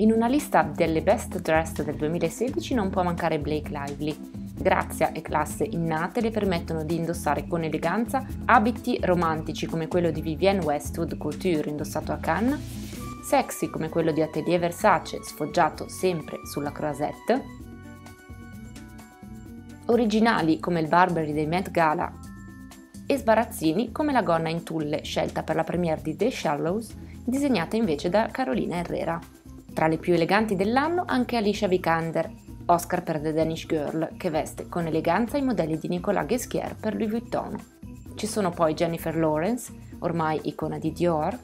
In una lista delle best dressed del 2016 non può mancare Blake Lively. Grazia e classe innate le permettono di indossare con eleganza abiti romantici come quello di Vivienne Westwood Couture indossato a Cannes, sexy come quello di Atelier Versace sfoggiato sempre sulla croisette, originali come il Burberry dei Met Gala e sbarazzini come la gonna in tulle scelta per la premiere di The Shallows disegnata invece da Carolina Herrera. Tra le più eleganti dell'anno anche Alicia Vikander, Oscar per The Danish Girl, che veste con eleganza i modelli di Nicolas Ghesquière per Louis Vuitton. Ci sono poi Jennifer Lawrence, ormai icona di Dior,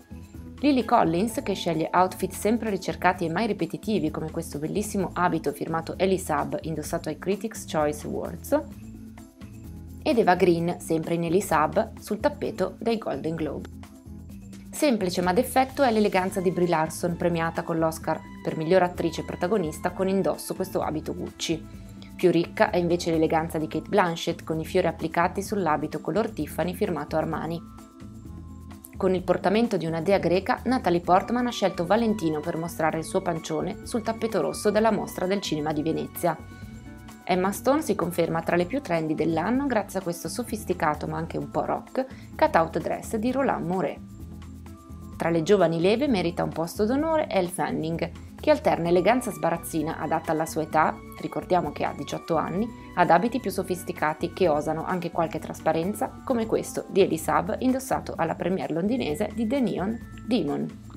Lily Collins che sceglie outfit sempre ricercati e mai ripetitivi come questo bellissimo abito firmato Elisab indossato ai Critics' Choice Awards, ed Eva Green, sempre in Elisab, sul tappeto dei Golden Globe. Semplice ma d'effetto è l'eleganza di Brie Larson premiata con l'Oscar per miglior attrice protagonista con indosso questo abito Gucci. Più ricca è invece l'eleganza di Kate Blanchett con i fiori applicati sull'abito color Tiffany firmato Armani. Con il portamento di una dea greca, Natalie Portman ha scelto Valentino per mostrare il suo pancione sul tappeto rosso della mostra del cinema di Venezia. Emma Stone si conferma tra le più trendy dell'anno grazie a questo sofisticato ma anche un po' rock cut-out dress di Roland Mouret. Tra le giovani leve merita un posto d'onore Elle Fanning, che alterna eleganza sbarazzina adatta alla sua età, ricordiamo che ha 18 anni, ad abiti più sofisticati che osano anche qualche trasparenza, come questo di Elisab indossato alla premiere londinese di The Neon Demon.